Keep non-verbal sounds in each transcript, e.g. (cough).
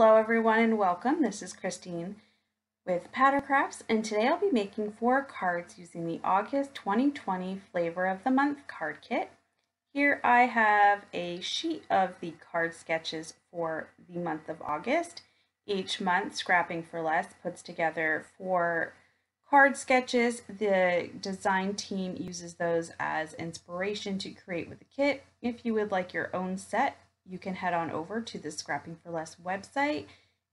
Hello everyone and welcome. This is Christine with Pattercrafts and today I'll be making four cards using the August 2020 Flavor of the Month card kit. Here I have a sheet of the card sketches for the month of August. Each month Scrapping for Less puts together four card sketches. The design team uses those as inspiration to create with the kit. If you would like your own set, you can head on over to the Scrapping for Less website,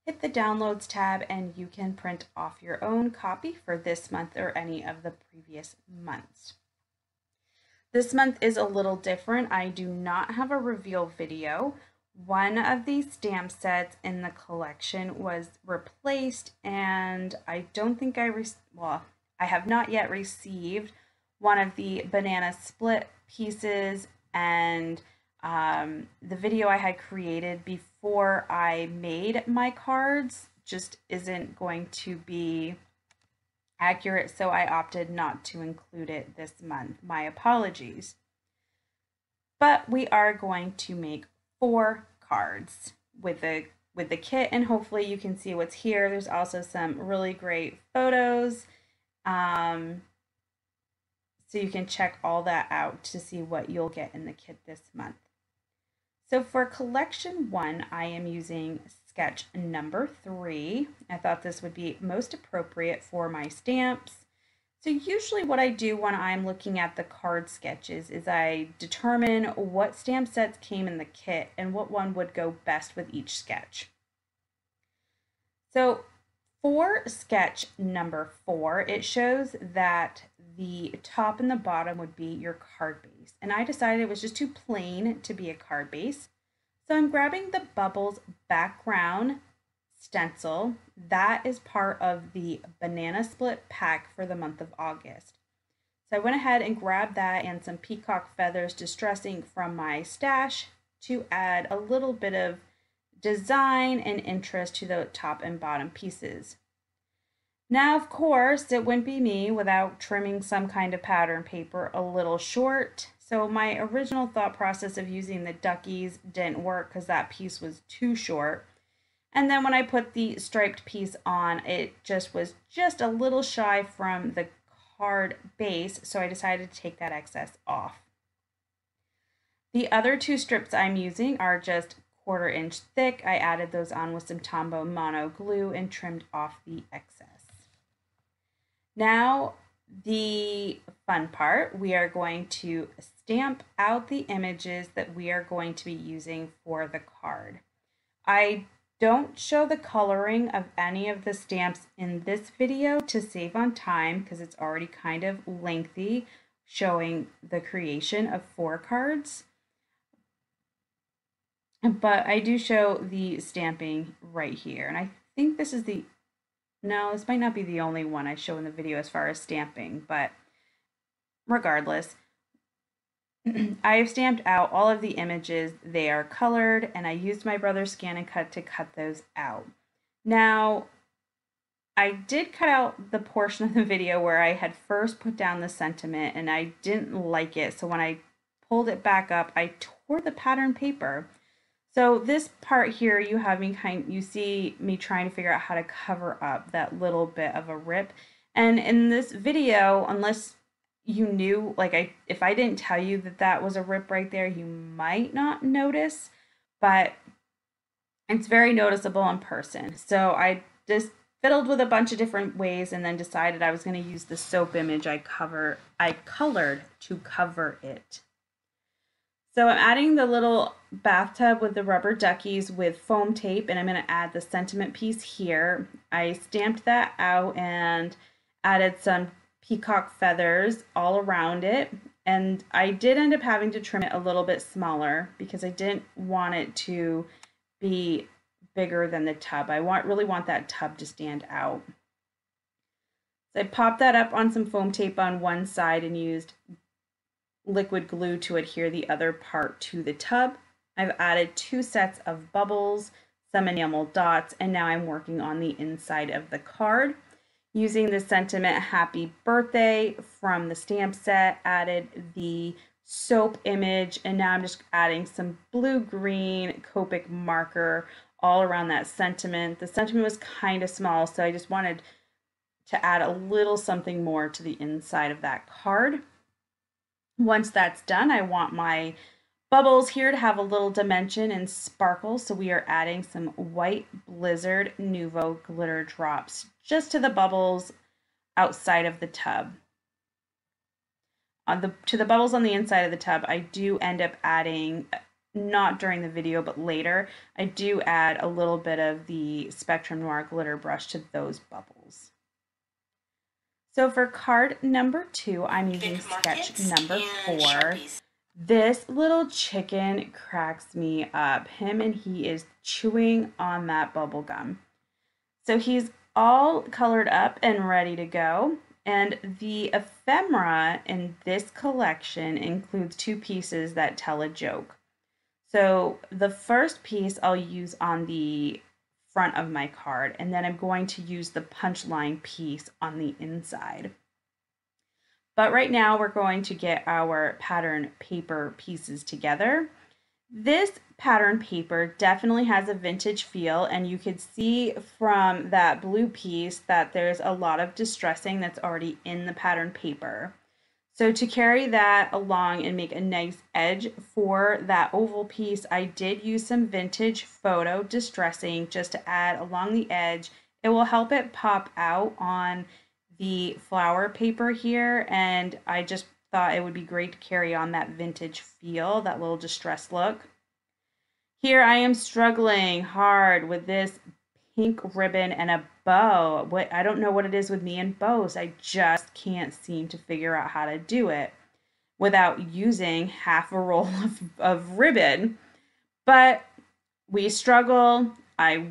hit the Downloads tab, and you can print off your own copy for this month or any of the previous months. This month is a little different. I do not have a reveal video. One of these stamp sets in the collection was replaced, and I don't think I, well, I have not yet received one of the banana split pieces and um, the video I had created before I made my cards just isn't going to be accurate, so I opted not to include it this month. My apologies. But we are going to make four cards with the with the kit and hopefully you can see what's here. There's also some really great photos. Um, so you can check all that out to see what you'll get in the kit this month. So for collection one, I am using sketch number three. I thought this would be most appropriate for my stamps. So usually what I do when I'm looking at the card sketches is I determine what stamp sets came in the kit and what one would go best with each sketch. So for sketch number four, it shows that the top and the bottom would be your card base. And I decided it was just too plain to be a card base. So I'm grabbing the Bubbles background stencil. That is part of the banana split pack for the month of August. So I went ahead and grabbed that and some peacock feathers distressing from my stash to add a little bit of design and interest to the top and bottom pieces. Now, of course, it wouldn't be me without trimming some kind of pattern paper a little short. So my original thought process of using the duckies didn't work because that piece was too short. And then when I put the striped piece on, it just was just a little shy from the card base, so I decided to take that excess off. The other two strips I'm using are just quarter inch thick. I added those on with some Tombow Mono glue and trimmed off the excess. Now, the fun part, we are going to stamp out the images that we are going to be using for the card. I don't show the coloring of any of the stamps in this video to save on time because it's already kind of lengthy showing the creation of four cards. But I do show the stamping right here. And I think this is the no, this might not be the only one I show in the video as far as stamping, but regardless, (clears throat) I have stamped out all of the images. They are colored, and I used my brother's ScanNCut to cut those out. Now, I did cut out the portion of the video where I had first put down the sentiment, and I didn't like it. So when I pulled it back up, I tore the pattern paper so this part here, you have me kind, you see me trying to figure out how to cover up that little bit of a rip. And in this video, unless you knew, like I, if I didn't tell you that that was a rip right there, you might not notice, but it's very noticeable in person. So I just fiddled with a bunch of different ways and then decided I was going to use the soap image I cover, I colored to cover it. So I'm adding the little bathtub with the rubber duckies with foam tape and I'm going to add the sentiment piece here. I stamped that out and added some peacock feathers all around it and I did end up having to trim it a little bit smaller because I didn't want it to be bigger than the tub. I want really want that tub to stand out. So I popped that up on some foam tape on one side and used liquid glue to adhere the other part to the tub. I've added two sets of bubbles, some enamel dots, and now I'm working on the inside of the card. Using the sentiment happy birthday from the stamp set, added the soap image, and now I'm just adding some blue-green Copic marker all around that sentiment. The sentiment was kind of small, so I just wanted to add a little something more to the inside of that card. Once that's done, I want my bubbles here to have a little dimension and sparkle, so we are adding some white Blizzard Nuvo glitter drops just to the bubbles outside of the tub. On the to the bubbles on the inside of the tub, I do end up adding not during the video, but later, I do add a little bit of the Spectrum Noir glitter brush to those bubbles. So for card number two, I'm using sketch number four. This little chicken cracks me up. Him and he is chewing on that bubble gum. So he's all colored up and ready to go. And the ephemera in this collection includes two pieces that tell a joke. So the first piece I'll use on the front of my card, and then I'm going to use the punchline piece on the inside. But right now we're going to get our pattern paper pieces together. This pattern paper definitely has a vintage feel and you could see from that blue piece that there's a lot of distressing that's already in the pattern paper. So to carry that along and make a nice edge for that oval piece, I did use some vintage photo distressing just to add along the edge. It will help it pop out on the flower paper here and I just thought it would be great to carry on that vintage feel, that little distress look. Here I am struggling hard with this pink ribbon and a bow. What I don't know what it is with me and bows. I just can't seem to figure out how to do it without using half a roll (laughs) of, of ribbon. But we struggle. I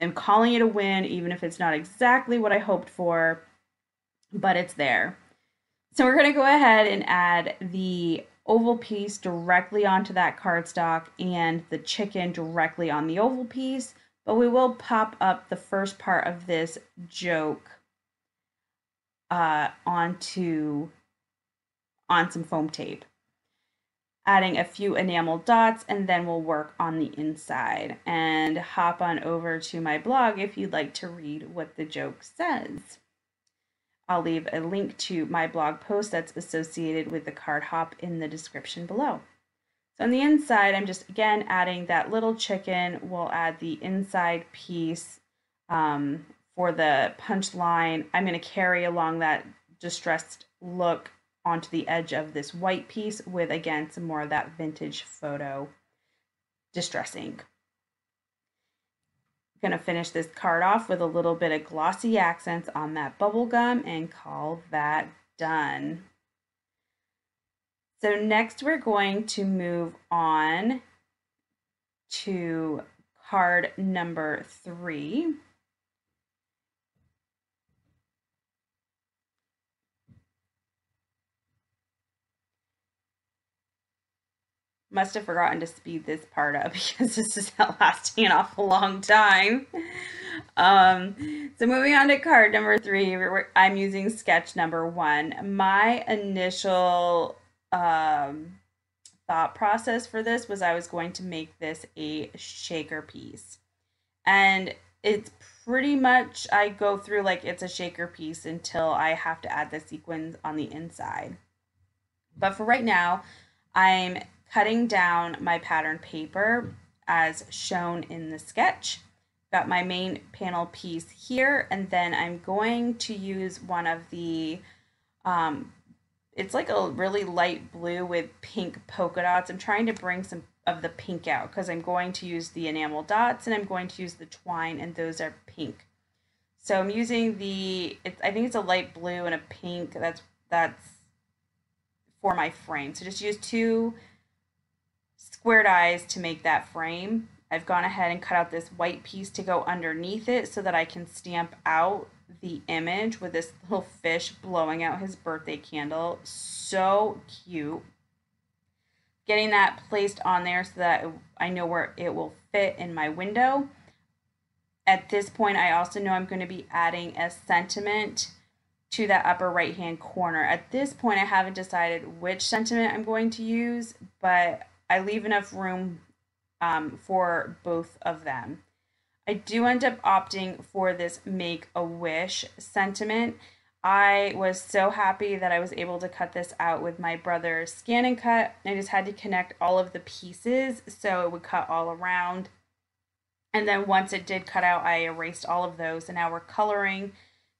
am calling it a win, even if it's not exactly what I hoped for, but it's there. So we're going to go ahead and add the oval piece directly onto that cardstock and the chicken directly on the oval piece but we will pop up the first part of this joke uh, onto on some foam tape adding a few enamel dots and then we'll work on the inside and hop on over to my blog if you'd like to read what the joke says. I'll leave a link to my blog post that's associated with the card hop in the description below. So on the inside, I'm just, again, adding that little chicken. We'll add the inside piece um, for the punch line. I'm going to carry along that distressed look onto the edge of this white piece with, again, some more of that vintage photo distressing. I'm going to finish this card off with a little bit of glossy accents on that bubble gum and call that done. So next we're going to move on to card number three. Must have forgotten to speed this part up (laughs) because this is lasting an awful long time. Um, so moving on to card number three, I'm using sketch number one. My initial um, thought process for this was I was going to make this a shaker piece. And it's pretty much, I go through like it's a shaker piece until I have to add the sequins on the inside. But for right now, I'm cutting down my pattern paper as shown in the sketch. Got my main panel piece here, and then I'm going to use one of the um, it's like a really light blue with pink polka dots. I'm trying to bring some of the pink out because I'm going to use the enamel dots and I'm going to use the twine and those are pink. So I'm using the, it's, I think it's a light blue and a pink. That's, that's for my frame. So just use two squared eyes to make that frame. I've gone ahead and cut out this white piece to go underneath it so that I can stamp out the image with this little fish blowing out his birthday candle. So cute. Getting that placed on there so that I know where it will fit in my window. At this point, I also know I'm going to be adding a sentiment to that upper right hand corner. At this point, I haven't decided which sentiment I'm going to use, but I leave enough room um, for both of them. I do end up opting for this make a wish sentiment. I was so happy that I was able to cut this out with my brother's ScanNCut. I just had to connect all of the pieces so it would cut all around. And then once it did cut out, I erased all of those. And now we're coloring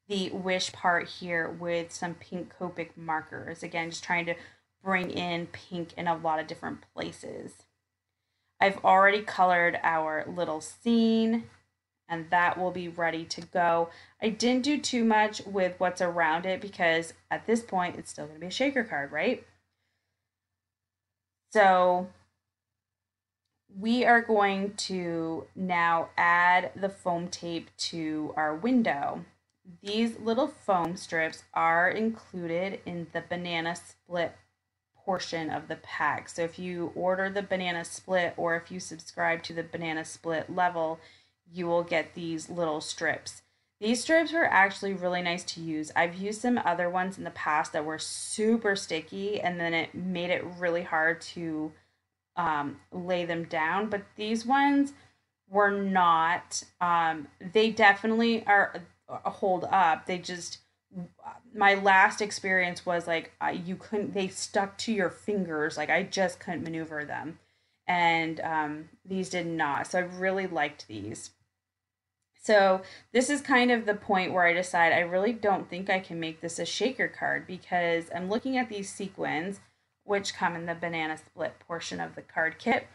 the wish part here with some pink Copic markers. Again, just trying to bring in pink in a lot of different places. I've already colored our little scene and that will be ready to go. I didn't do too much with what's around it because at this point it's still going to be a shaker card, right? So we are going to now add the foam tape to our window. These little foam strips are included in the banana split portion of the pack. So if you order the banana split or if you subscribe to the banana split level, you will get these little strips. These strips were actually really nice to use. I've used some other ones in the past that were super sticky and then it made it really hard to um, lay them down. But these ones were not, um, they definitely are uh, hold up. They just, my last experience was like uh, you couldn't, they stuck to your fingers. Like I just couldn't maneuver them. And um, these did not. So I really liked these. So this is kind of the point where I decide I really don't think I can make this a shaker card because I'm looking at these sequins, which come in the banana split portion of the card kit.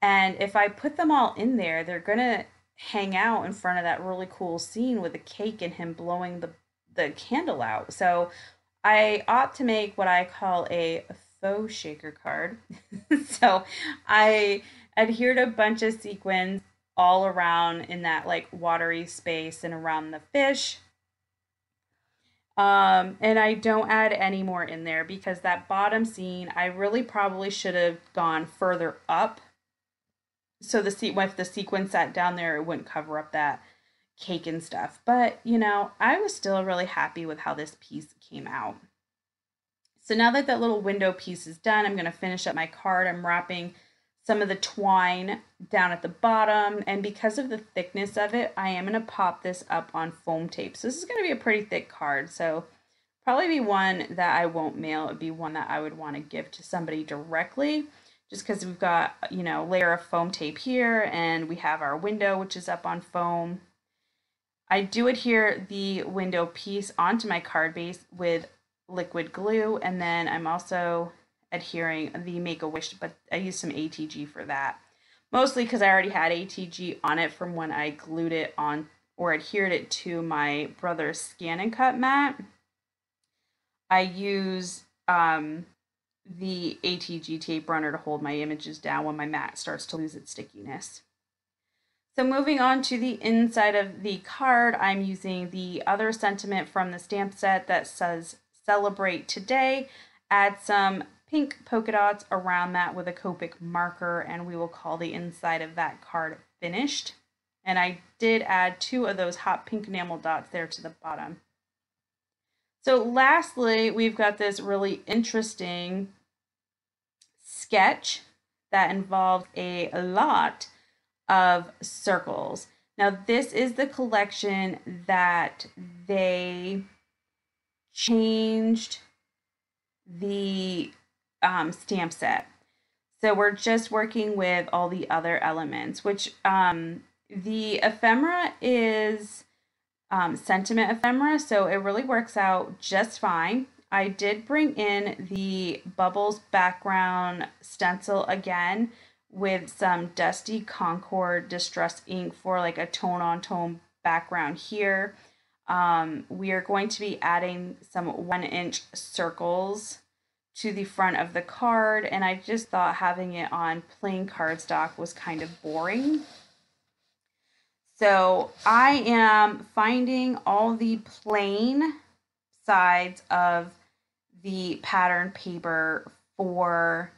And if I put them all in there, they're going to hang out in front of that really cool scene with the cake and him blowing the, the candle out. So I opt to make what I call a faux shaker card. (laughs) so I adhered a bunch of sequins all around in that like watery space and around the fish. Um, and I don't add any more in there because that bottom scene, I really probably should have gone further up. So the seat, if the sequin sat down there, it wouldn't cover up that cake and stuff. But, you know, I was still really happy with how this piece came out. So now that that little window piece is done, I'm going to finish up my card. I'm wrapping some of the twine down at the bottom. And because of the thickness of it, I am going to pop this up on foam tape. So this is going to be a pretty thick card. So probably be one that I won't mail. It would be one that I would want to give to somebody directly just because we've got, you know, layer of foam tape here and we have our window, which is up on foam. I do adhere the window piece onto my card base with liquid glue and then I'm also adhering the Make-A-Wish, but I used some ATG for that. Mostly because I already had ATG on it from when I glued it on or adhered it to my brother's ScanNCut mat. I use um, the ATG tape runner to hold my images down when my mat starts to lose its stickiness. So moving on to the inside of the card, I'm using the other sentiment from the stamp set that says celebrate today. Add some pink polka dots around that with a Copic marker and we will call the inside of that card finished. And I did add two of those hot pink enamel dots there to the bottom. So lastly, we've got this really interesting sketch that involved a lot of circles. Now this is the collection that they changed the um, stamp set. So we're just working with all the other elements, which um, the ephemera is um, sentiment ephemera, so it really works out just fine. I did bring in the bubbles background stencil again with some Dusty Concord Distress ink for like a tone on tone background here. Um, we are going to be adding some one inch circles to the front of the card and I just thought having it on plain cardstock was kind of boring. So I am finding all the plain sides of the pattern paper for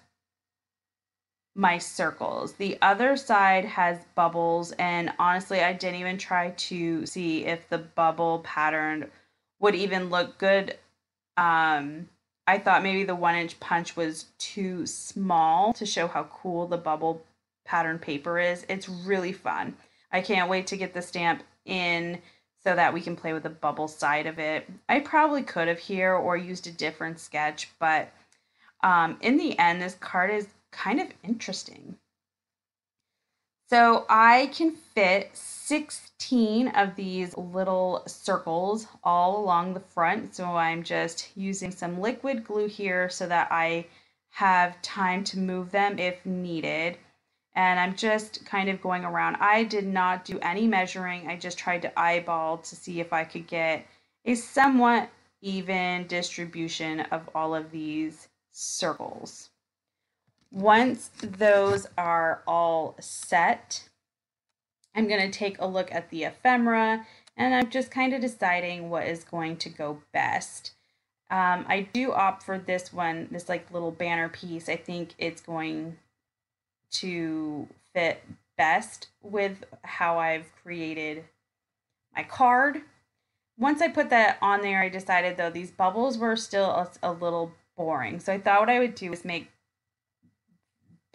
my circles. The other side has bubbles and honestly I didn't even try to see if the bubble pattern would even look good um, I thought maybe the one inch punch was too small to show how cool the bubble pattern paper is. It's really fun. I can't wait to get the stamp in so that we can play with the bubble side of it. I probably could have here or used a different sketch, but um, in the end, this card is kind of interesting. So I can fit 16 of these little circles all along the front. So I'm just using some liquid glue here so that I have time to move them if needed. And I'm just kind of going around. I did not do any measuring. I just tried to eyeball to see if I could get a somewhat even distribution of all of these circles. Once those are all set, I'm going to take a look at the ephemera and I'm just kind of deciding what is going to go best. Um, I do opt for this one, this like little banner piece. I think it's going to fit best with how I've created my card. Once I put that on there, I decided though these bubbles were still a, a little boring. So I thought what I would do is make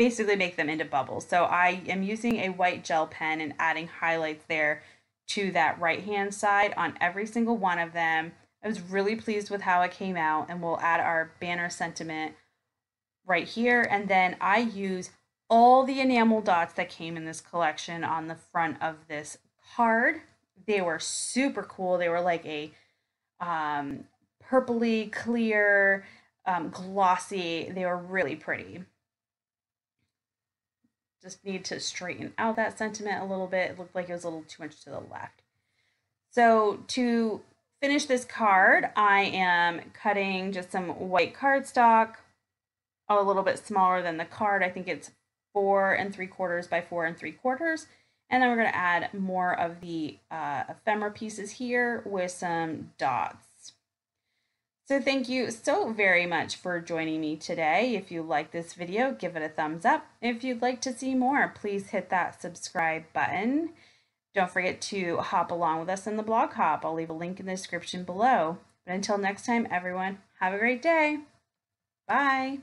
basically make them into bubbles. So I am using a white gel pen and adding highlights there to that right hand side on every single one of them. I was really pleased with how it came out and we'll add our banner sentiment right here. And then I use all the enamel dots that came in this collection on the front of this card. They were super cool. They were like a um, purpley clear um, glossy. They were really pretty. Just need to straighten out that sentiment a little bit. It looked like it was a little too much to the left. So to finish this card, I am cutting just some white cardstock, a little bit smaller than the card. I think it's four and three quarters by four and three quarters. And then we're going to add more of the uh, ephemera pieces here with some dots. So thank you so very much for joining me today. If you like this video, give it a thumbs up. If you'd like to see more, please hit that subscribe button. Don't forget to hop along with us in the blog hop. I'll leave a link in the description below. But until next time, everyone, have a great day. Bye.